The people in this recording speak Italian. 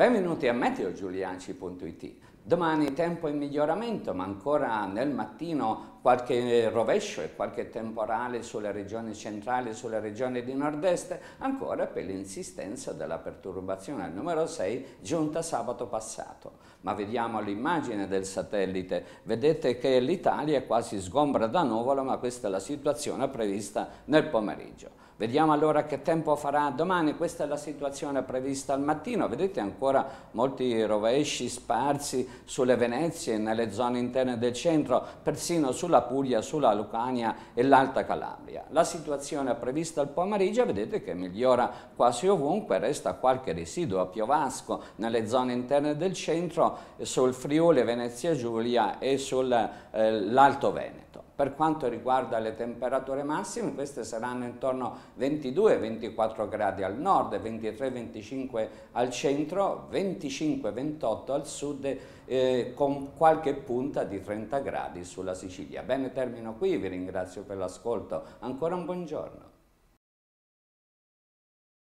Benvenuti a meteogiulianci.it. Domani tempo in miglioramento, ma ancora nel mattino qualche rovescio e qualche temporale sulle regioni centrali e sulle regioni di nord-est, ancora per l'insistenza della perturbazione numero 6 giunta sabato passato. Ma vediamo l'immagine del satellite, vedete che l'Italia è quasi sgombra da nuvola, ma questa è la situazione prevista nel pomeriggio. Vediamo allora che tempo farà domani, questa è la situazione prevista al mattino, vedete ancora molti rovesci sparsi sulle Venezie, nelle zone interne del centro, persino sulla Puglia, sulla Lucania e l'Alta Calabria. La situazione prevista al pomeriggio vedete che migliora quasi ovunque, resta qualche residuo piovasco nelle zone interne del centro, sul Friuli, Venezia Giulia e sull'Alto eh, Veneto. Per quanto riguarda le temperature massime, queste saranno intorno 22-24 gradi al nord, 23-25 al centro, 25-28 al sud, eh, con qualche punta di 30 gradi sulla Sicilia. Bene, termino qui, vi ringrazio per l'ascolto. Ancora un buongiorno.